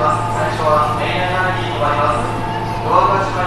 ます。